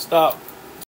Stop.